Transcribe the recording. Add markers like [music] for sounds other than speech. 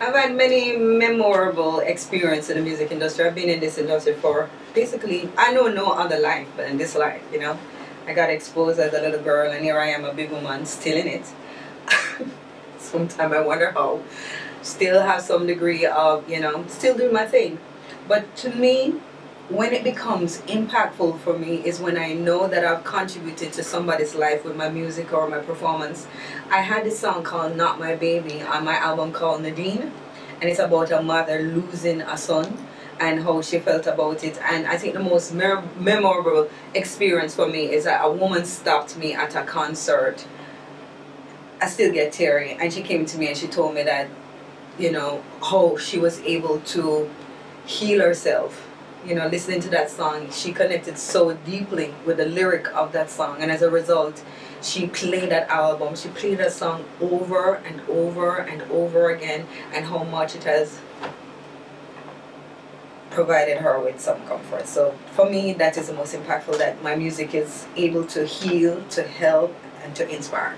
I've had many memorable experiences in the music industry. I've been in this industry for basically, I know no other life but in this life, you know. I got exposed as a little girl and here I am a big woman still in it. [laughs] Sometimes I wonder how. Still have some degree of, you know, still doing my thing. But to me, when it becomes impactful for me is when I know that I've contributed to somebody's life with my music or my performance. I had this song called Not My Baby on my album called Nadine and it's about a mother losing a son and how she felt about it and I think the most memorable experience for me is that a woman stopped me at a concert I still get teary and she came to me and she told me that you know how she was able to heal herself you know, listening to that song, she connected so deeply with the lyric of that song. And as a result, she played that album. She played that song over and over and over again and how much it has provided her with some comfort. So for me, that is the most impactful that my music is able to heal, to help, and to inspire.